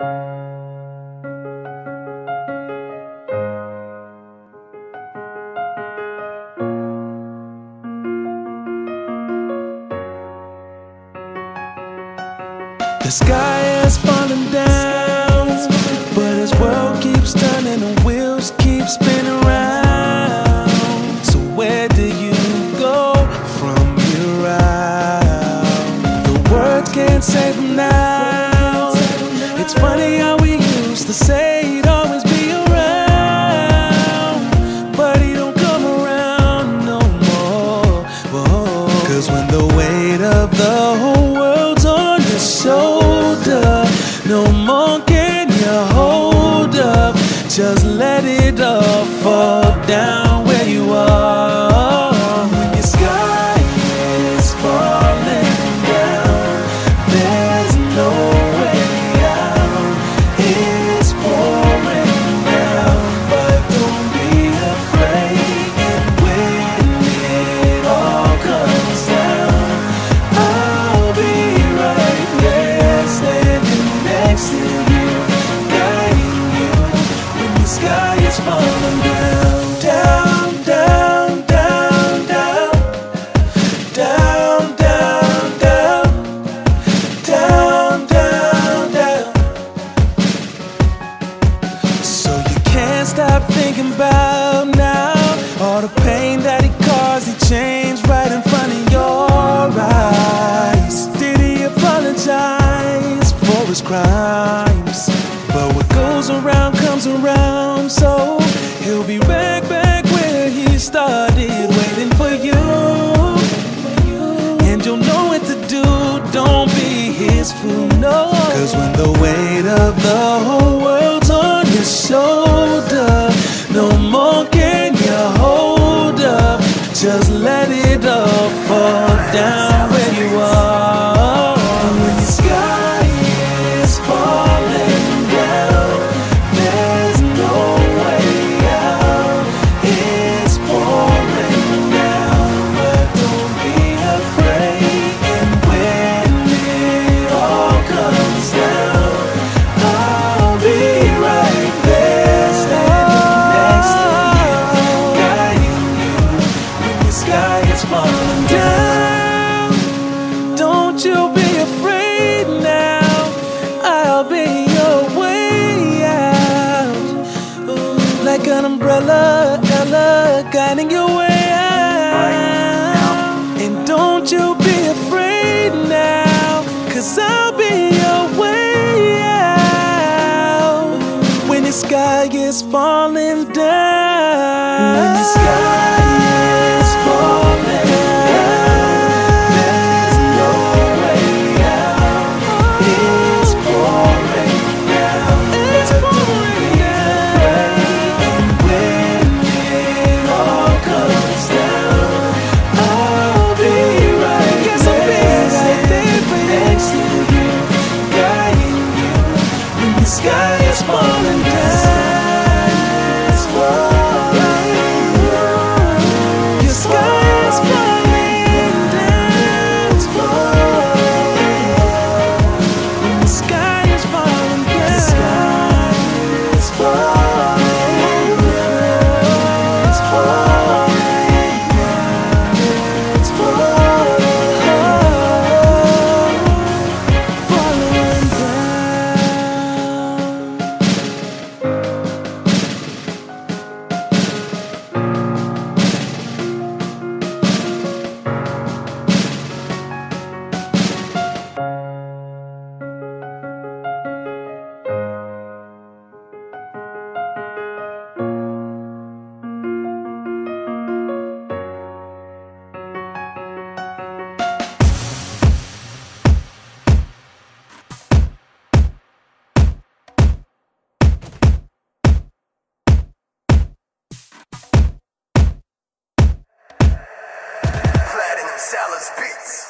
The sky is falling down, but his world keeps turning, the wheels keep spinning around. So where do you go from here out? The world can't save him now. fall down. so he'll be back, back where he started, waiting for you. And you'll know what to do, don't be his fool, no. Cause when the weight of the whole world's on your shoulder, no more can you hold up, just let it all fall down. finding your way out. And don't you be afraid now, cause I'll be your way out. When the sky is falling down. Spits.